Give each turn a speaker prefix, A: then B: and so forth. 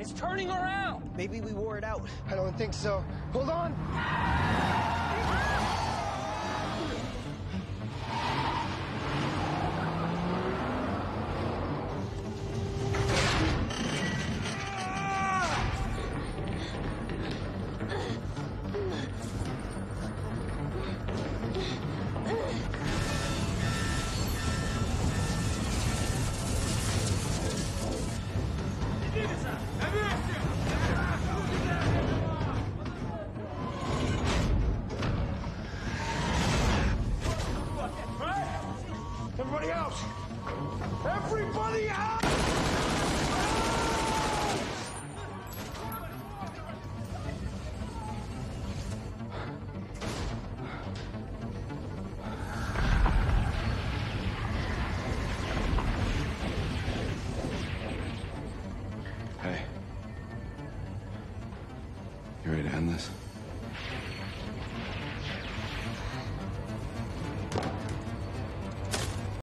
A: It's turning around.
B: Maybe we wore it out.
C: I don't think so. Hold on. Out! Everybody out!
D: Hey. You ready to end this?